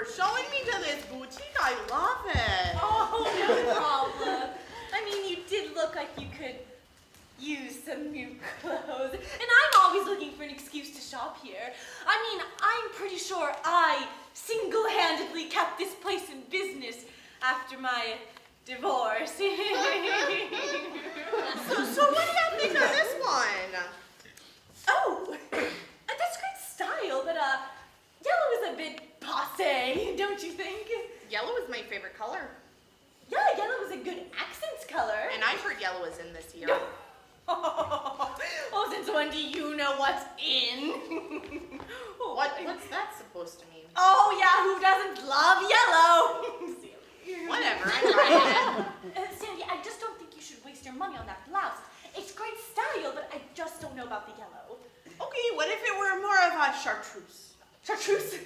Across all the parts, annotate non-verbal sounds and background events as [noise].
for showing me to this boutique. I love it. Oh, no problem. I mean, you did look like you could use some new clothes. And I'm always looking for an excuse to shop here. I mean, I'm pretty sure I single-handedly kept this place in business after my divorce. [laughs] So, so what do you think of this one? oh, [coughs] uh, that's great style, but uh, yellow is a bit passe, don't you think? Yellow is my favorite color. Yeah, yellow is a good accents color. And I've heard yellow is in this year. [laughs] oh, since when do you know what's in? [laughs] What, what's that supposed to mean? Oh, yeah, who doesn't love yellow? [laughs] Whatever, I'm. Uh, Sandy, I just don't think you should waste your money on that blouse. It's great style, but I just don't know about the yellow. Okay, what if it were more of a chartreuse? Chartreuse.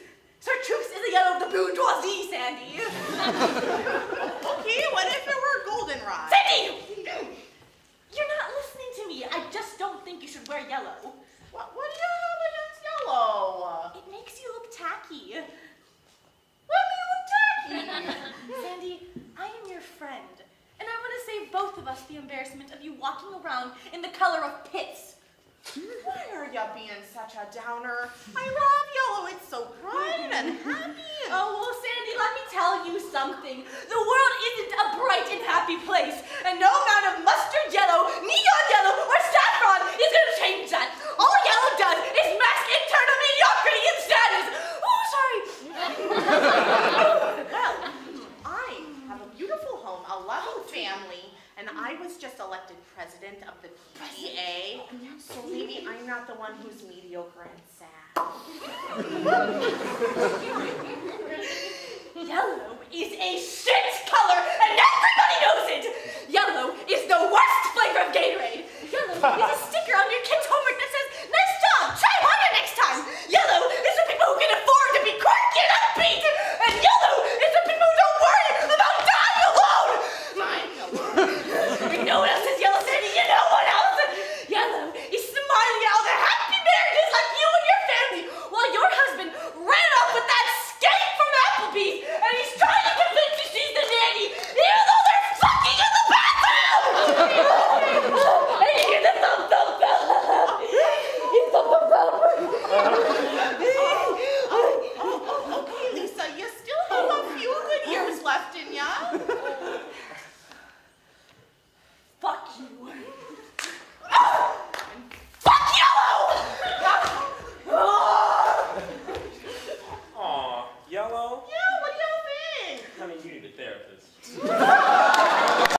Chartreuse is the yellow of the bourgeoisie, Sandy. Okay, what if it were goldenrod? Sandy! You're not listening to me. I just don't think you should wear yellow. What, what do you have against yellow? It makes you look tacky. Do you look tacky? [laughs] Sandy, I am your friend, and I want to save both of us the embarrassment of you walking around in the color of pits. Why are you being such a downer? I love yellow. Oh, it's so bright and happy. Oh, well, Sandy, let me tell you something. The world isn't a bright and happy place, and no amount of mustard yellow, neon yellow, or saffron is going to change that. All yellow does is mask internal mediocrity and sadness. Oh, sorry. [laughs] well, I have a beautiful home, a loving family, and I was just elected president of the PTA. Oh, so maybe I'm not the one who's mediocre and sad. [laughs] Yellow is a shit color, and everybody knows it. Yellow is the worst flavor of Gatorade. Yellow is a